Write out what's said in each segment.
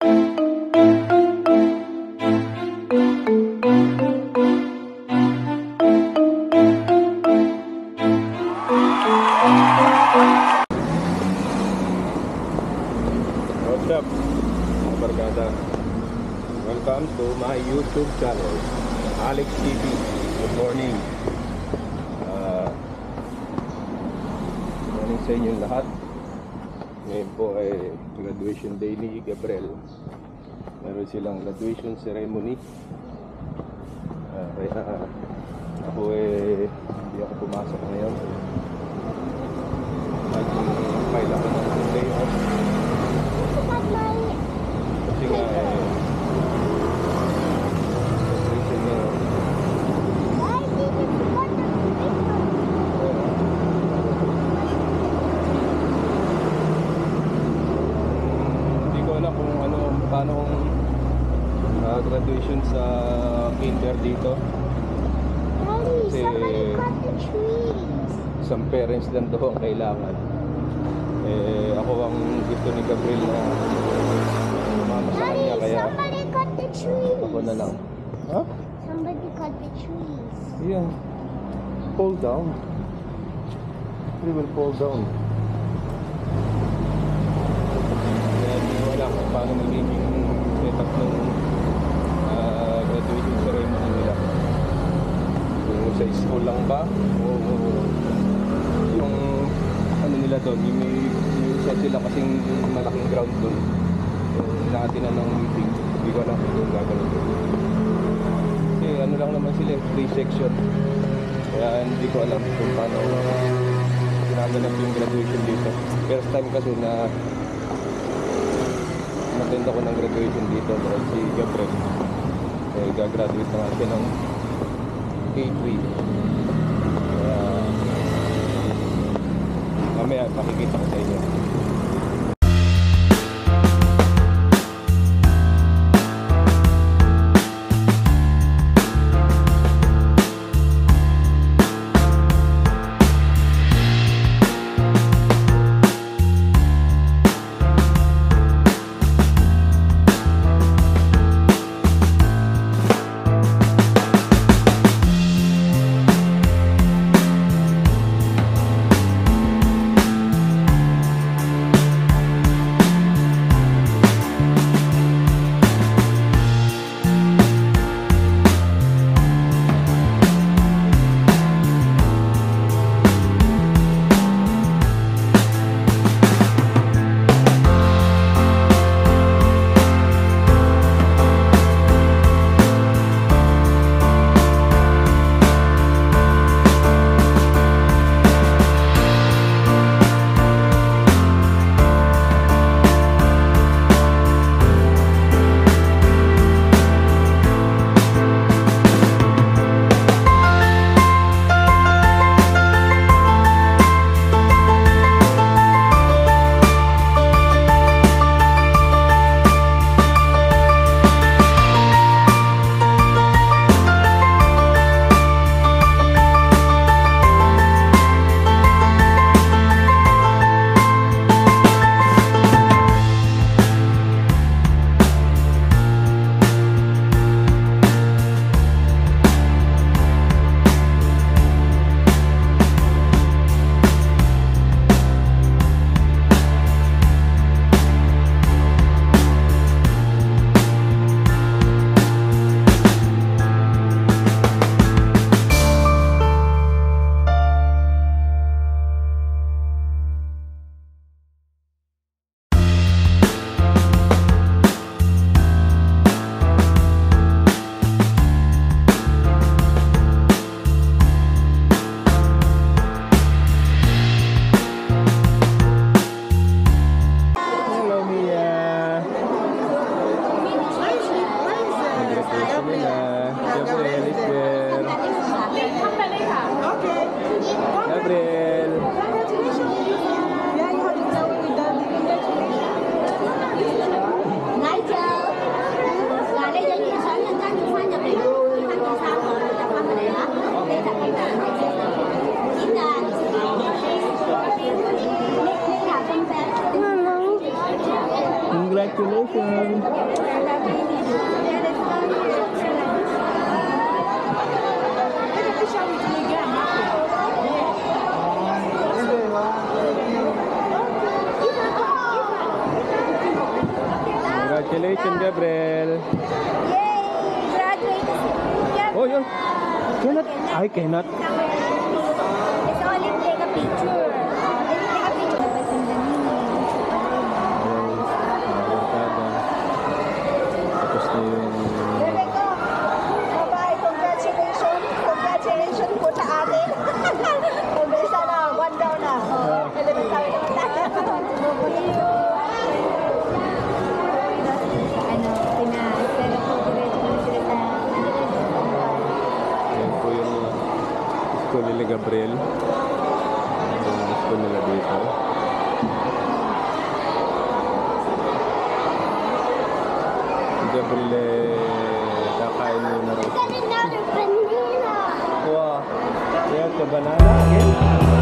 What's up, barkada? Welcome to my YouTube channel, Alex TV. Good morning. Good morning sa inyong lahat. Ngayon po ay graduation day ni Gabriel. Meron silang graduation ceremony. Ah, kaya ah, ako eh, hindi ako pumasok ngayon. Nag-file ako ng day off. Kasi nga eh, graduation niya, Hindi ko alam kung ano, paano kung ah, graduation sa kinder dito. Isang parents lang daw ang kailangan. Eh, ako ang gusto ni Gabriel na sumama sa kanya, kaya somebody cut the trees. ako na lang. Ha? Somebody cut the trees. Yeah. Fall down. We will fall down. Alam kung paano magiging setup ng ah, graduation ceremony nila. Kung sa school lang ba? O yung ano nila doon, yung may, isa sila kasing malaking ground doon. Yung inaatinan ng meeting. Hindi ko alam kung doon gagawin. Kasi ano lang naman sila, free section. Kaya hindi ko alam kung paano ginaganap yung graduation dito. First time kasi na attend ako ng graduation dito dahil si Gabriel. Eh, gagraduate na nga siya ng K3. Kaya mamaya makikita ko sa inyo. Congratulations. Congratulations, Gabriel. Yay! Oh, yun. Cannot. I cannot. It's only take a picture. Gabriel. Yung school nila dito. Gabriel kakain mo na rin. Wow. Yeah, the banana again.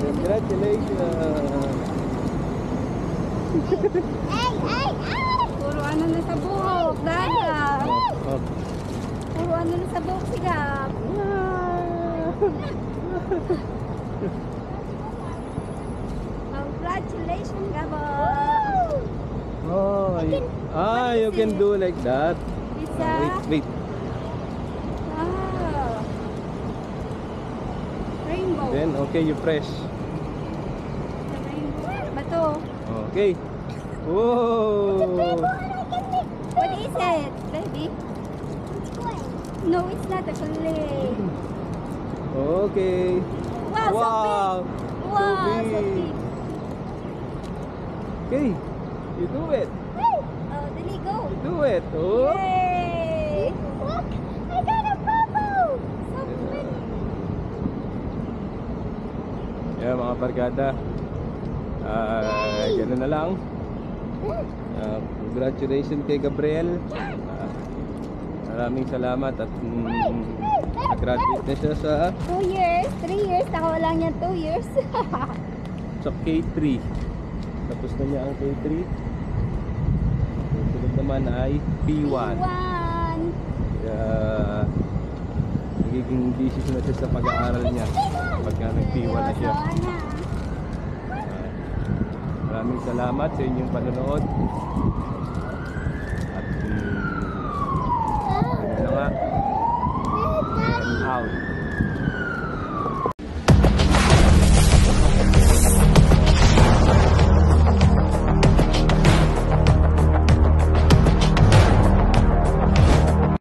Congratulations! Ay, ay, ay! Puro ano na sa buhok. Oh, oh. Puro ano na sa buhok Congratulations, Gabo! Oh, y- ah, you can do like that. Isa. Wait, wait. Wow. Rainbow. Then, okay, you press. Bato. Okay. Whoa! What is it, baby? No, it's not a clay. Okay. Wow, Wow. so big. Wow, so big. Okay, you do it. Oh, dali go. You do it. Oh. Yay! Mga barkada. Ah, ganun na lang. Ah, congratulations kay Gabriel. Ah, maraming salamat at mm, graduate na siya sa Two years, three years. Nakawa lang niya two years. sa K3. Tapos na niya ang K3. Susunod naman ay P1. One. Kaya nagiging busy na siya sa pag-aaral niya pagka nag-P1 na siya. Maraming salamat sa inyong panonood.